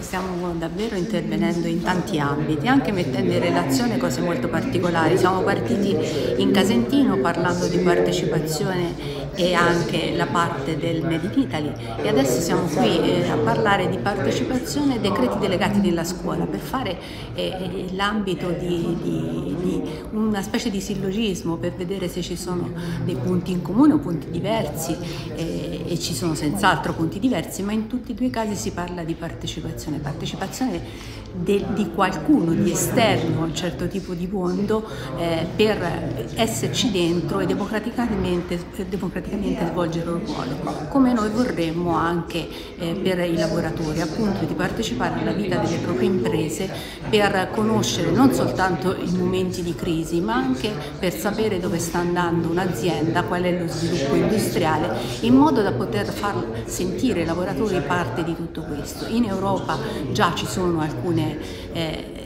stiamo davvero intervenendo in tanti ambiti, anche mettendo in relazione cose molto particolari. Siamo partiti in Casentino parlando di partecipazione e anche la parte del Made in Italy e adesso siamo qui eh, a parlare di partecipazione e decreti delegati della scuola per fare eh, eh l'ambito di, di, di, una specie di sillogismo per vedere se ci sono dei punti in comune o punti diversi eh, e ci sono senz'altro punti diversi ma in tutti e due i casi si parla di partecipazione, partecipazione de, di qualcuno di esterno a un certo tipo di mondo eh, per esserci dentro e democraticamente, democraticamente, svolgere un ruolo, come noi vorremmo anche eh, per i lavoratori, appunto di partecipare alla vita delle proprie imprese per conoscere non soltanto i momenti di crisi, ma anche per sapere dove sta andando un'azienda, qual è lo sviluppo industriale, in modo da poter far sentire i lavoratori parte di tutto questo. In Europa già ci sono alcune alcune eh,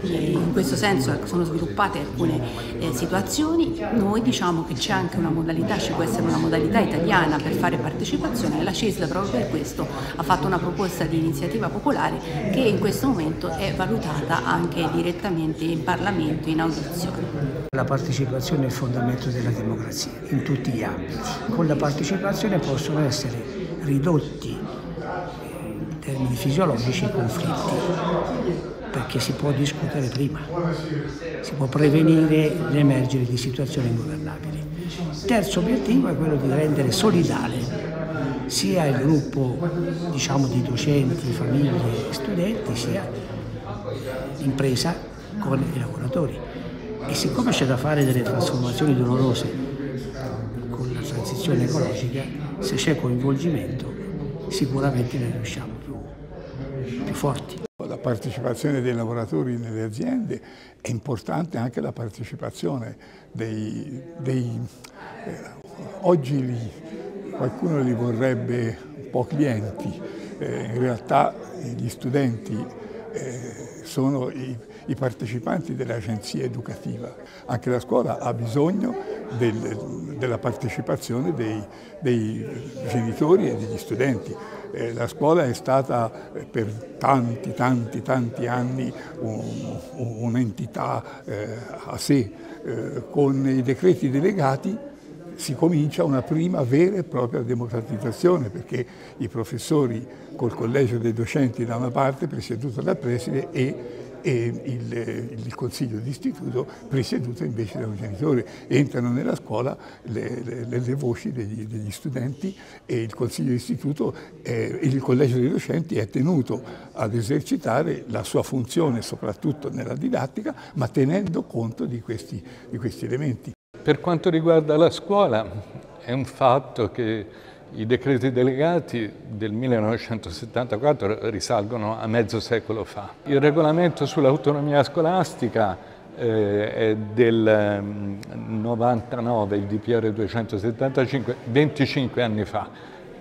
in questo senso sono sviluppate alcune eh, situazioni, noi diciamo che c'è anche una modalità, ci può essere una modalità italiana per fare partecipazione e la CISL proprio per questo ha fatto una proposta di iniziativa popolare che in questo momento è valutata anche direttamente in Parlamento in audizione. La partecipazione è il fondamento della democrazia in tutti gli ambiti. Con la partecipazione possono essere ridotti termini fisiologici i conflitti, perché si può discutere prima, si può prevenire l'emergere di situazioni ingovernabili. Terzo obiettivo è quello di rendere solidale sia il gruppo diciamo, di docenti, famiglie e studenti, sia l'impresa con i lavoratori. E siccome c'è da fare delle trasformazioni dolorose con la transizione ecologica, se c'è coinvolgimento sicuramente ne riusciamo più forti. La partecipazione dei lavoratori nelle aziende è importante anche la partecipazione dei... dei eh, oggi li, qualcuno li vorrebbe un po' clienti, eh, in realtà gli studenti eh, sono i, i, partecipanti dell'agenzia educativa. Anche la scuola ha bisogno del, della partecipazione dei, dei genitori e degli studenti. Eh, la scuola è stata per tanti, tanti, tanti anni un'entità un eh, a sé. Eh, con i decreti delegati si comincia una prima vera e propria democratizzazione perché i professori col collegio dei docenti da una parte presieduto dal preside e e il, il Consiglio d'istituto presieduto invece da un genitore. Entrano nella scuola le, le, le voci degli, degli, studenti e il Consiglio d'istituto, eh, il Collegio dei docenti è tenuto ad esercitare la sua funzione soprattutto nella didattica, ma tenendo conto di questi, di questi elementi. Per quanto riguarda la scuola, è un fatto che i decreti delegati del 1974 risalgono a mezzo secolo fa. Il regolamento sull'autonomia scolastica eh, è del 99, mm, il DPR 275, 25 anni fa.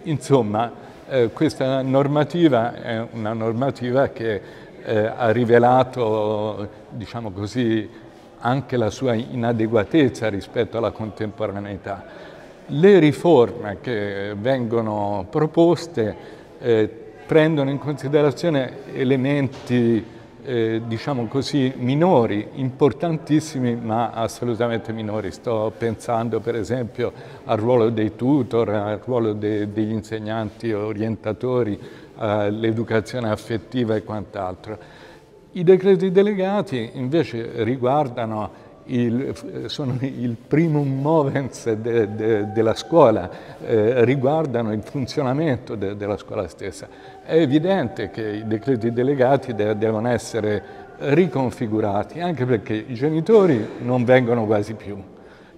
Insomma, eh, questa normativa è una normativa che eh, ha rivelato, diciamo così, anche la sua inadeguatezza rispetto alla contemporaneità le riforme che vengono proposte eh, prendono in considerazione elementi, eh, diciamo così, minori, importantissimi ma assolutamente minori. Sto pensando per esempio al ruolo dei tutor, al ruolo de degli insegnanti orientatori, all'educazione affettiva e quant'altro. I decreti delegati invece riguardano il, sono il primum movens de, de, della scuola, eh, riguardano il funzionamento de, della scuola stessa. È evidente che i decreti delegati de, devono essere riconfigurati, anche perché i genitori non vengono quasi più,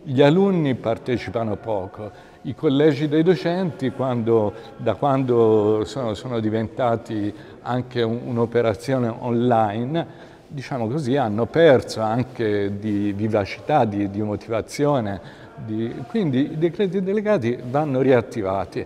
gli alunni partecipano poco, i collegi dei docenti, quando, da quando sono, sono diventati anche un'operazione online, diciamo così, hanno perso anche di vivacità, di, di motivazione, di... quindi i decreti delegati vanno riattivati.